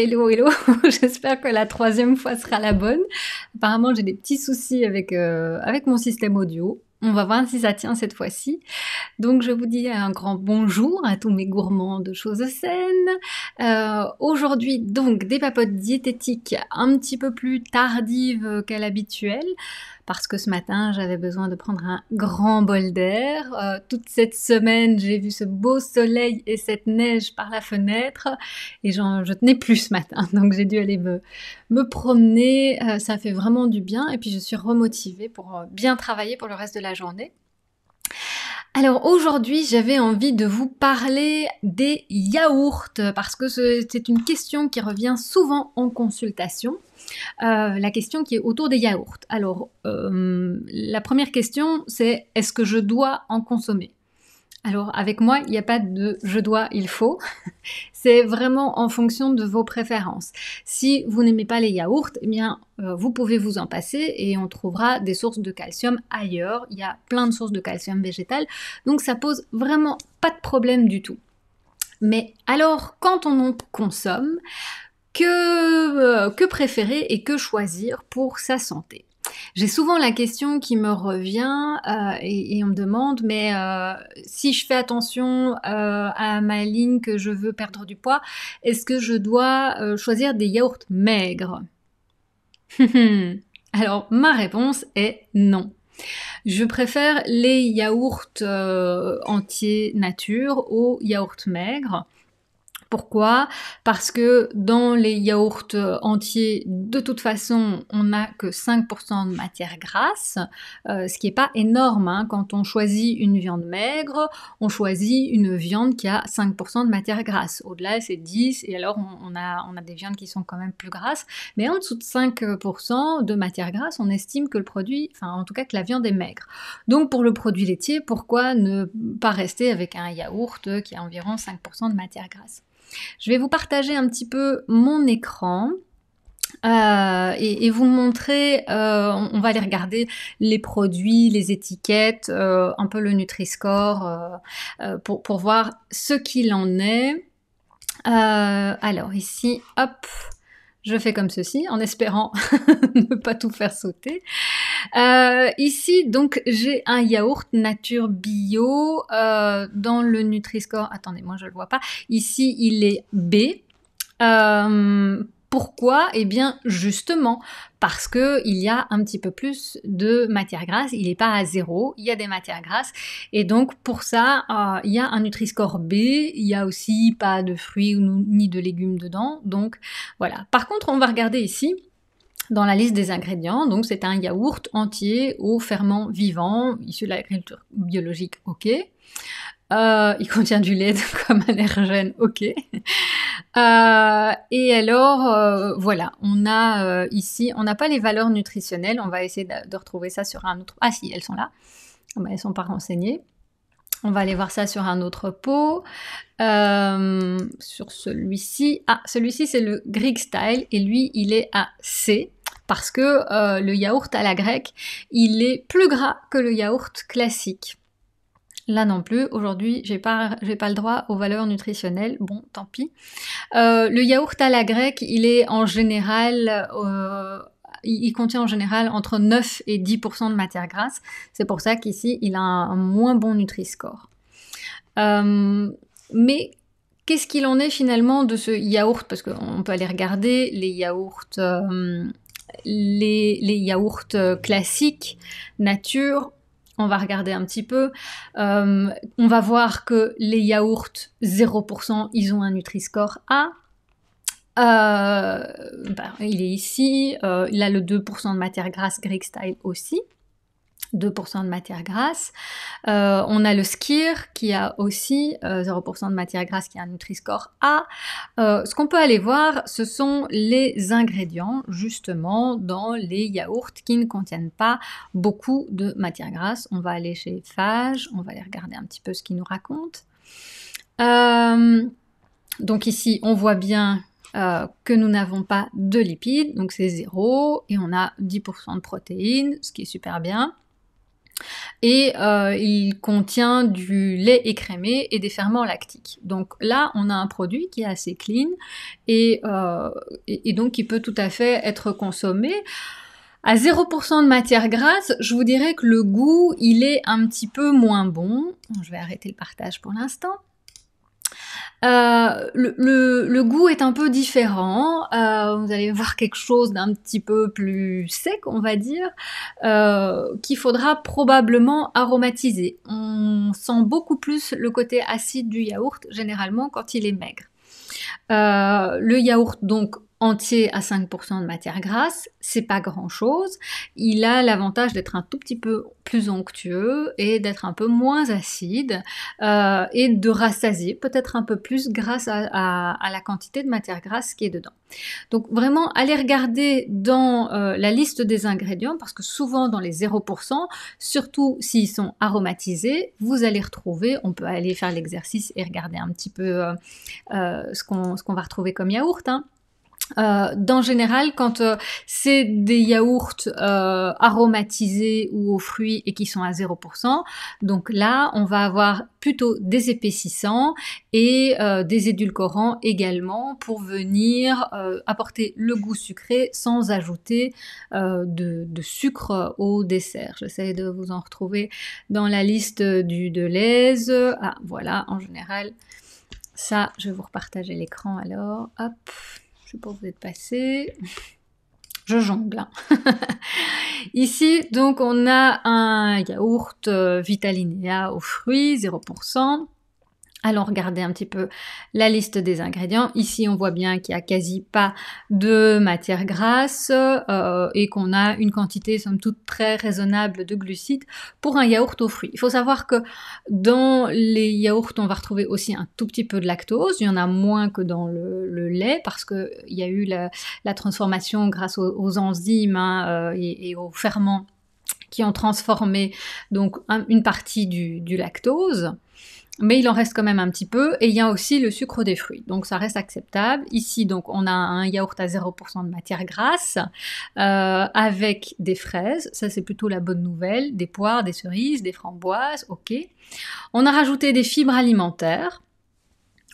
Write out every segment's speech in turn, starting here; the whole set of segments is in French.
Hello, hello. J'espère que la troisième fois sera la bonne. Apparemment, j'ai des petits soucis avec, euh, avec mon système audio. On va voir si ça tient cette fois-ci. Donc je vous dis un grand bonjour à tous mes gourmands de choses saines. Euh, Aujourd'hui donc des papotes diététiques un petit peu plus tardives qu'à l'habituel parce que ce matin j'avais besoin de prendre un grand bol d'air. Euh, toute cette semaine j'ai vu ce beau soleil et cette neige par la fenêtre et je tenais plus ce matin donc j'ai dû aller me, me promener. Euh, ça fait vraiment du bien et puis je suis remotivée pour euh, bien travailler pour le reste de la journée. Alors aujourd'hui, j'avais envie de vous parler des yaourts parce que c'est une question qui revient souvent en consultation. Euh, la question qui est autour des yaourts. Alors, euh, la première question, c'est est-ce que je dois en consommer? Alors avec moi, il n'y a pas de je dois, il faut. C'est vraiment en fonction de vos préférences. Si vous n'aimez pas les yaourts, eh bien euh, vous pouvez vous en passer et on trouvera des sources de calcium ailleurs. Il y a plein de sources de calcium végétal, donc ça pose vraiment pas de problème du tout. Mais alors quand on en consomme, que, euh, que préférer et que choisir pour sa santé j'ai souvent la question qui me revient euh, et, on me demande, mais euh, si je fais attention à ma ligne que je veux perdre du poids, est-ce que je dois choisir des yaourts maigres? Alors ma réponse est non. Je préfère les yaourts entiers nature aux yaourts maigres. Pourquoi? Parce que dans les yaourts entiers, de toute façon, on n'a que 5% de matière grasse, euh, ce qui n'est pas énorme. Hein. Quand on choisit une viande maigre, on choisit une viande qui a 5% de matière grasse. Au-delà, c'est 10, et alors on, a, des viandes qui sont quand même plus grasses. Mais en dessous de 5% de matière grasse, on estime que le produit, en tout cas que la viande est maigre. Donc pour le produit laitier, pourquoi ne pas rester avec un yaourt qui a environ 5% de matière grasse? Je vais vous partager un petit peu mon écran. Euh, et, vous montrer, euh, on, va aller regarder les produits, les étiquettes, euh, un peu le Nutri-Score pour, pour, voir ce qu'il en est. alors ici, hop, je fais comme ceci en espérant ne pas tout faire sauter. Euh, ici, donc, j'ai un yaourt nature bio euh, dans le Nutri-Score. Attendez, moi je le vois pas. Ici, il est B. Euh, pourquoi? Eh bien justement parce que il y a un petit peu plus de matière grasse, il n'est pas à zéro, il y a des matières grasses et donc pour ça euh, il y a un Nutri-Score B, il y a aussi pas de fruits ni de légumes dedans, donc voilà. Par contre on va regarder ici dans la liste des ingrédients. Donc c'est un yaourt entier au ferment vivant, issu de l'agriculture biologique, ok. Euh, il contient du lait comme allergène, ok. Euh, et alors, euh, voilà, on a ici, on n'a pas les valeurs nutritionnelles, on va essayer de, retrouver ça sur un autre... Ah si, elles sont là, ah, elles ne sont pas renseignées. On va aller voir ça sur un autre pot. sur celui-ci, ah, celui-ci c'est le Greek Style et lui il est à C parce que le yaourt à la grecque, il est plus gras que le yaourt classique. Là non plus, aujourd'hui, j'ai pas, pas le droit aux valeurs nutritionnelles. Bon, tant pis. Euh, le yaourt à la grecque, il est en général, euh, contient en général entre 9 et 10% de matière grasse. C'est pour ça qu'ici, il a un, moins bon Nutri-Score. Euh, mais qu'est-ce qu'il en est finalement de ce yaourt? Parce qu'on peut aller regarder les yaourts, les yaourts classiques, nature, on va regarder un petit peu. Euh, on va voir que les yaourts 0%, ils ont un Nutri-Score A. Euh, bah, il est ici. Euh, il a le 2% de matière grasse Greek Style aussi. 2% de matière grasse. Euh, on a le skir qui a aussi 0% euh, de matière grasse qui a un Nutri-Score A. Euh, ce qu'on peut aller voir, ce sont les ingrédients justement dans les yaourts qui ne contiennent pas beaucoup de matière grasse. On va aller chez Phage, on va aller regarder un petit peu ce qu'ils nous raconte. donc ici, on voit bien que nous n'avons pas de lipides, donc c'est 0, et on a 10% de protéines, ce qui est super bien. Et euh, il contient du lait écrémé et des ferments lactiques. Donc là, on a un produit qui est assez clean et, euh, et, donc qui peut tout à fait être consommé. À 0% de matière grasse, je vous dirais que le goût, il est un petit peu moins bon. Je vais arrêter le partage pour l'instant. Euh, le, goût est un peu différent. Euh, vous allez voir quelque chose d'un petit peu plus sec, on va dire, euh, qu'il faudra probablement aromatiser. On sent beaucoup plus le côté acide du yaourt généralement quand il est maigre. le yaourt donc entier à 5% de matière grasse, c'est pas grand chose. Il a l'avantage d'être un tout petit peu plus onctueux et d'être un peu moins acide euh, et de rassasier peut-être un peu plus grâce à, la quantité de matière grasse qui est dedans. Donc vraiment, allez regarder dans euh, la liste des ingrédients parce que souvent dans les 0%, surtout s'ils sont aromatisés, vous allez retrouver, on peut aller faire l'exercice et regarder un petit peu euh, ce qu'on va retrouver comme yaourt. Hein. Euh, D'en général, quand euh, c'est des yaourts euh, aromatisés ou aux fruits et qui sont à 0%, donc là, on va avoir plutôt des épaississants et euh, des édulcorants également pour venir apporter le goût sucré sans ajouter de, de, sucre au dessert. J'essaie de vous en retrouver dans la liste du de l'aise. Ah, voilà, en général, ça, je vais vous repartager l'écran alors. Hop. Je sais pas où vous êtes passé. Je jongle. Hein. Ici, donc, on a un yaourt euh, Vitalinea aux fruits, 0%. Allons regarder un petit peu la liste des ingrédients. Ici, on voit bien qu'il n'y a quasi pas de matière grasse euh, et qu'on a une quantité, somme toute, très raisonnable de glucides pour un yaourt aux fruits. Il faut savoir que dans les yaourts, on va retrouver aussi un tout petit peu de lactose. Il y en a moins que dans le, lait parce qu'il y a eu la, transformation grâce aux, enzymes hein, euh, et, aux ferments qui ont transformé donc une partie du lactose mais il en reste quand même un petit peu et il y a aussi le sucre des fruits. Donc ça reste acceptable. Ici donc on a un yaourt à 0% de matière grasse euh, avec des fraises. Ça c'est plutôt la bonne nouvelle. Des poires des cerises des framboises ok. On a rajouté des fibres alimentaires.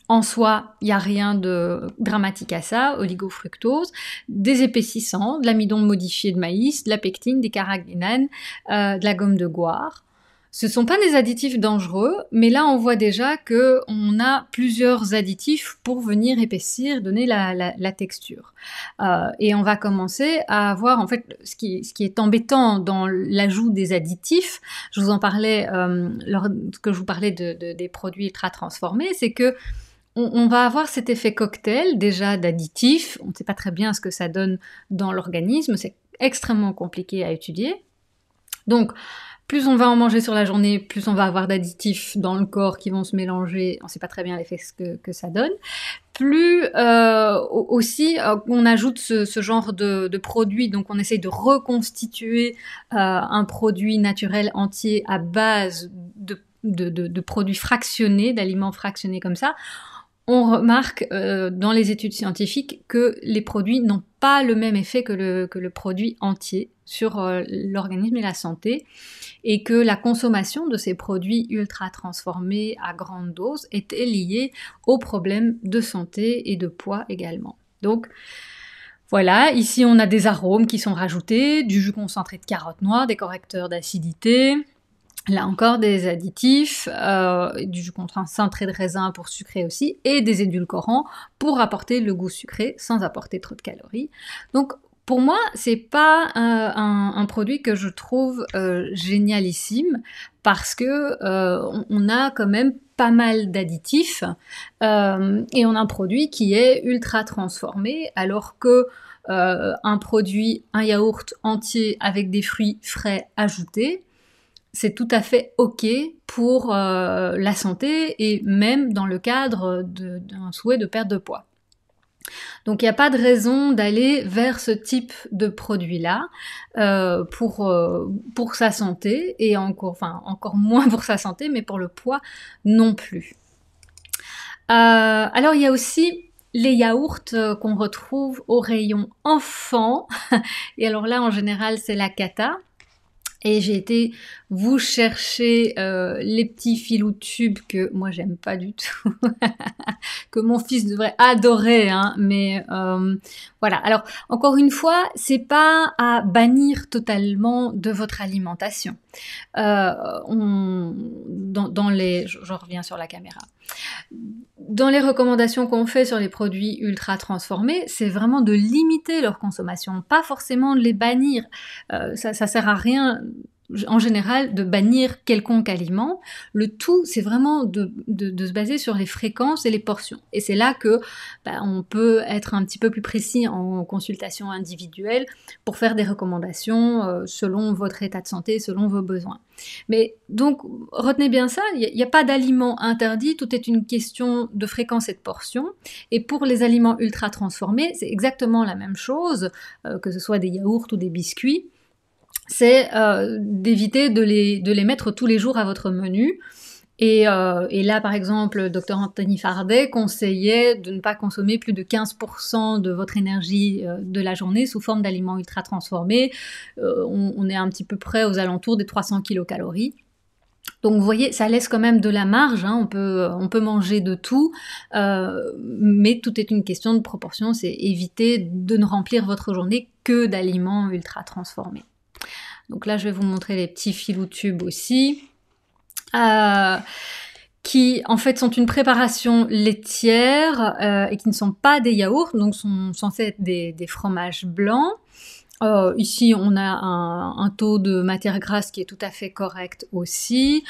En soi, il n'y a rien de dramatique à ça, oligofructose, des épaississants, de l'amidon modifié de maïs, de la pectine, des carragénanes, euh, de la gomme de goire. Ce sont pas des additifs dangereux, mais là on voit déjà que on a plusieurs additifs pour venir épaissir, donner la, texture. Euh, et on va commencer à avoir en fait ce qui, ce qui est embêtant dans l'ajout des additifs. Je vous en parlais euh, lorsque je vous parlais des produits ultra transformés, c'est que on, va avoir cet effet cocktail déjà d'additifs. On ne sait pas très bien ce que ça donne dans l'organisme. C'est extrêmement compliqué à étudier. Donc, plus on va en manger sur la journée, plus on va avoir d'additifs dans le corps qui vont se mélanger. On ne sait pas très bien l'effet que, ça donne. Plus euh, aussi euh, on ajoute ce, genre de, produits, donc on essaye de reconstituer euh, un produit naturel entier à base de produits fractionnés, d'aliments fractionnés comme ça on remarque euh, dans les études scientifiques que les produits n'ont pas le même effet que le, produit entier sur euh, l'organisme et la santé, et que la consommation de ces produits ultra transformés à grande dose était liée aux problèmes de santé et de poids également. Donc, voilà, ici on a des arômes qui sont rajoutés, du jus concentré de carotte noire, des correcteurs d'acidité, Là encore, des additifs, euh, du jus concentré de raisin pour sucrer aussi, et des édulcorants pour apporter le goût sucré sans apporter trop de calories. Donc, pour moi, c'est pas un, produit que je trouve euh, génialissime parce que euh, on, a quand même pas mal d'additifs euh, et on a un produit qui est ultra transformé alors que un produit, un yaourt entier avec des fruits frais ajoutés, c'est tout à fait OK pour euh, la santé et même dans le cadre d'un souhait de perte de poids. Donc il n'y a pas de raison d'aller vers ce type de produit-là euh, pour, euh, pour sa santé et encore, encore moins pour sa santé, mais pour le poids non plus. alors il y a aussi les yaourts qu'on retrouve au rayon enfant. Et alors là, en général, c'est la cata. Et j'ai été vous chercher euh, les petits filous de tube que moi j'aime pas du tout, que mon fils devrait adorer, hein, mais euh, voilà. Alors encore une fois, c'est pas à bannir totalement de votre alimentation. Euh, dans, les, je, reviens sur la caméra. Dans les recommandations qu'on fait sur les produits ultra transformés, c'est vraiment de limiter leur consommation, pas forcément de les bannir. Euh, ça, ça sert à rien en général de bannir quelconque aliment. Le tout, c'est vraiment de, se baser sur les fréquences et les portions. Et c'est là que bah, on peut être un petit peu plus précis en consultation individuelle pour faire des recommandations euh, selon votre état de santé, selon vos besoins. Mais donc, retenez bien ça, il n'y a, pas d'aliment interdit, tout est une question de fréquence et de portion. Et pour les aliments ultra transformés, c'est exactement la même chose, euh, que ce soit des yaourts ou des biscuits c'est euh, d'éviter de les, de les mettre tous les jours à votre menu. Et, euh, et, là, par exemple, le docteur Anthony Fardet conseillait de ne pas consommer plus de 15% de votre énergie euh, de la journée sous forme d'aliments ultra transformés. Euh, on, on, est un petit peu près aux alentours des 300 kilocalories. Donc vous voyez, ça laisse quand même de la marge, hein. on, peut, on peut manger de tout, euh, mais tout est une question de proportion, c'est éviter de ne remplir votre journée que d'aliments ultra transformés. Donc là, je vais vous montrer les petits filous tubes aussi. Euh, qui en fait sont une préparation laitière euh, et qui ne sont pas des yaourts, donc sont censés être des, fromages blancs. Euh, ici, on a un, taux de matière grasse qui est tout à fait correct aussi.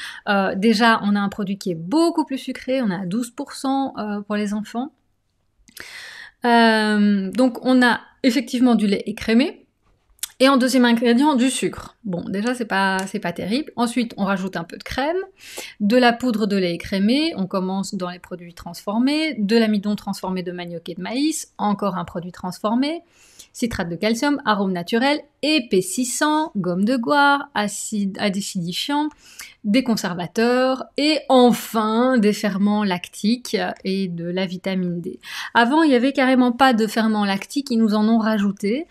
déjà, on a un produit qui est beaucoup plus sucré, on a 12% pour les enfants. donc, on a effectivement du lait écrémé, et en deuxième ingrédient, du sucre. Bon, déjà, c'est pas, pas terrible. Ensuite, on rajoute un peu de crème, de la poudre de lait écrémé, on commence dans les produits transformés, de l'amidon transformé de manioc et de maïs, encore un produit transformé, citrate de calcium, arôme naturel, épaississant, gomme de goire, acide acidifiant, des conservateurs et enfin des ferments lactiques et de la vitamine D. Avant, il y avait carrément pas de ferments lactiques, ils nous en ont rajouté.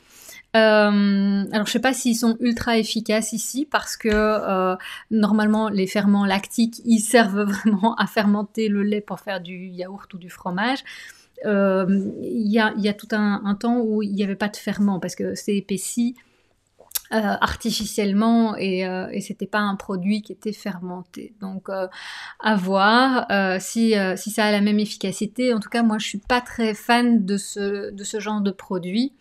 Euh, alors je sais pas s'ils sont ultra efficaces ici parce que euh, normalement les ferments lactiques ils servent vraiment à fermenter le lait pour faire du yaourt ou du fromage. Euh, il y, a, tout un, temps où il n'y avait pas de ferment parce que c'est épaissi artificiellement et, euh, et c'était pas un produit qui était fermenté. Donc à voir si, si ça a la même efficacité. En tout cas moi je suis pas très fan de ce, de ce genre de produit.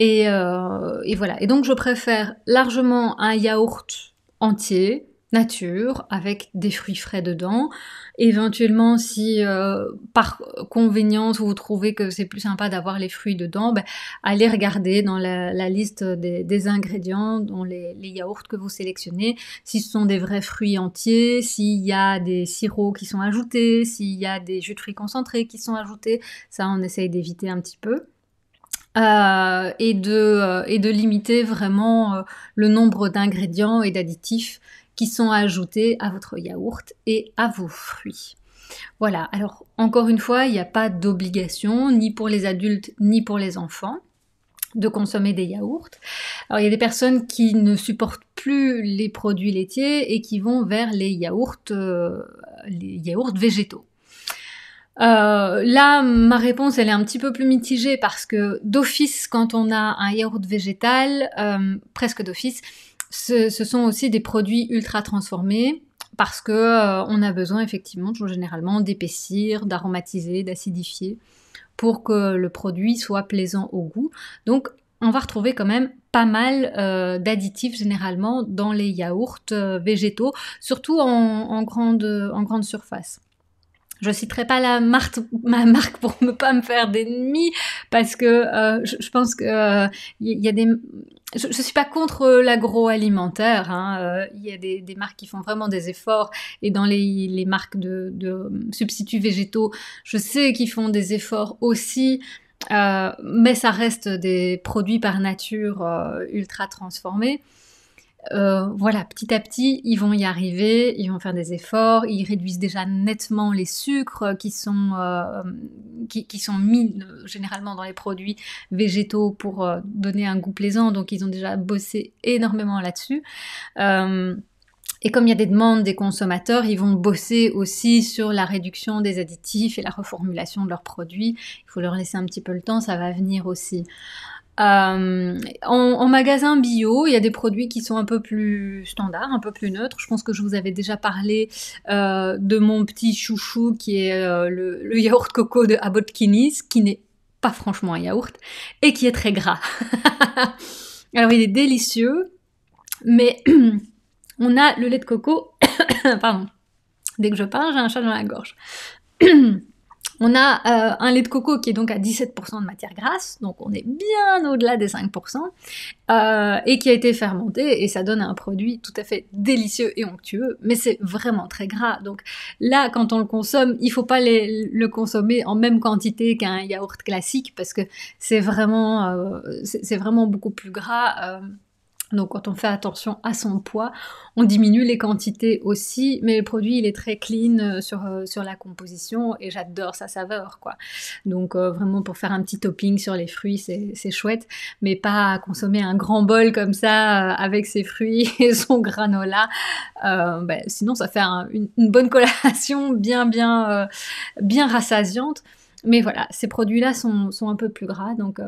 Euh, et, voilà. Et donc je préfère largement un yaourt entier, nature, avec des fruits frais dedans. Éventuellement, si euh, par convenience vous trouvez que c'est plus sympa d'avoir les fruits dedans, ben, allez regarder dans la, liste des, ingrédients, dans les, les, yaourts que vous sélectionnez, si ce sont des vrais fruits entiers, s'il y a des sirops qui sont ajoutés, s'il y a des jus de fruits concentrés qui sont ajoutés. Ça, on essaye d'éviter un petit peu. Euh, et, de, euh, et de limiter vraiment euh, le nombre d'ingrédients et d'additifs qui sont ajoutés à votre yaourt et à vos fruits. Voilà, alors encore une fois, il n'y a pas d'obligation, ni pour les adultes, ni pour les enfants de consommer des yaourts. Alors il y a des personnes qui ne supportent plus les produits laitiers et qui vont vers les yaourts, les yaourts végétaux. Euh, là, ma réponse, elle est un petit peu plus mitigée parce que d'office, quand on a un yaourt végétal, euh, presque d'office, ce, sont aussi des produits ultra transformés parce que euh, on a besoin effectivement, toujours généralement, d'épaissir, d'aromatiser, d'acidifier pour que le produit soit plaisant au goût. Donc, on va retrouver quand même pas mal d'additifs généralement dans les yaourts végétaux, surtout en, grande, en grande surface. Je citerai pas la marque, ma marque pour ne pas me faire d'ennemis parce que euh, je, pense que il euh, y, a des je, ne suis pas contre l'agroalimentaire. Hein, euh, il y a des, marques qui font vraiment des efforts et dans les, marques de, substituts végétaux, je sais qu'ils font des efforts aussi. mais ça reste des produits par nature ultra transformés. Euh, voilà, petit à petit, ils vont y arriver, ils vont faire des efforts, ils réduisent déjà nettement les sucres qui sont, euh, qui, sont mis euh, généralement dans les produits végétaux pour donner un goût plaisant, donc ils ont déjà bossé énormément là-dessus. et comme il y a des demandes des consommateurs, ils vont bosser aussi sur la réduction des additifs et la reformulation de leurs produits. Il faut leur laisser un petit peu le temps, ça va venir aussi. Euh, en, magasin bio, il y a des produits qui sont un peu plus standards, un peu plus neutres. Je pense que je vous avais déjà parlé euh, de mon petit chouchou qui est euh, le, yaourt coco de Abbott qui n'est pas franchement un yaourt et qui est très gras. Alors il est délicieux, mais on a le lait de coco. Pardon. Dès que je parle, j'ai un chat dans la gorge. On a euh, un lait de coco qui est donc à 17% de matière grasse, donc on est bien au-delà des 5%, euh, et qui a été fermenté, et ça donne un produit tout à fait délicieux et onctueux, mais c'est vraiment très gras. Donc là, quand on le consomme, il faut pas le consommer en même quantité qu'un yaourt classique, parce que c'est vraiment, euh, c'est vraiment beaucoup plus gras. Donc quand on fait attention à son poids, on diminue les quantités aussi, mais le produit il est très clean euh, sur, euh, sur la composition et j'adore sa saveur quoi. Donc euh, vraiment pour faire un petit topping sur les fruits c'est chouette, mais pas consommer un grand bol comme ça avec ses fruits et son granola. Ben, sinon ça fait une, bonne collation bien bien bien rassasiante. Mais voilà, ces produits-là sont, sont, un peu plus gras, donc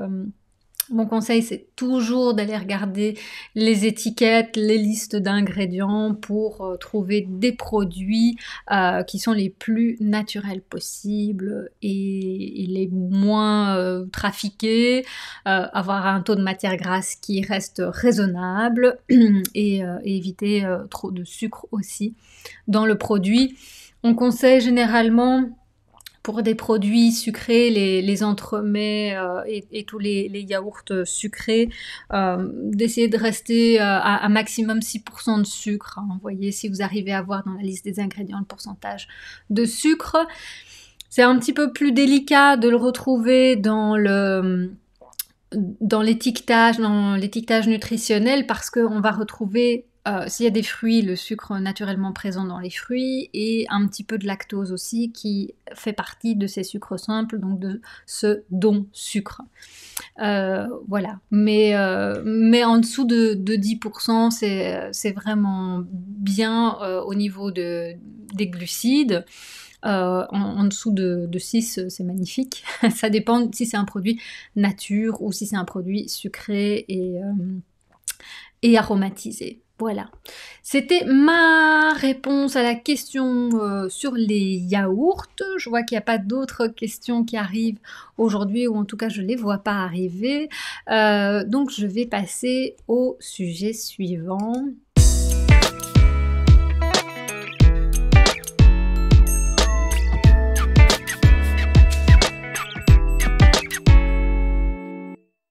mon conseil, c'est toujours d'aller regarder les étiquettes, les listes d'ingrédients pour euh, trouver des produits euh, qui sont les plus naturels possibles et, les moins euh, trafiqués, avoir un taux de matière grasse qui reste raisonnable et éviter trop de sucre aussi dans le produit. On conseille généralement pour des produits sucrés, les, entremets euh, et, tous les, yaourts sucrés, euh, d'essayer de rester euh, à un maximum 6% de sucre. Hein. Vous voyez, si vous arrivez à voir dans la liste des ingrédients le pourcentage de sucre. C'est un petit peu plus délicat de le retrouver dans le dans l'étiquetage, dans l'étiquetage nutritionnel parce qu'on va retrouver euh, s'il y a des fruits, le sucre naturellement présent dans les fruits et un petit peu de lactose aussi qui fait partie de ces sucres simples, donc de ce don sucre. Euh, voilà, mais, euh, mais en dessous de, 10%, c'est vraiment bien au niveau de, des glucides. en, dessous de, 6, c'est magnifique. Ça dépend si c'est un produit nature ou si c'est un produit sucré et, et aromatisé. Voilà. C'était ma réponse à la question euh, sur les yaourts. Je vois qu'il n'y a pas d'autres questions qui arrivent aujourd'hui, ou en tout cas je ne les vois pas arriver. Euh, donc je vais passer au sujet suivant.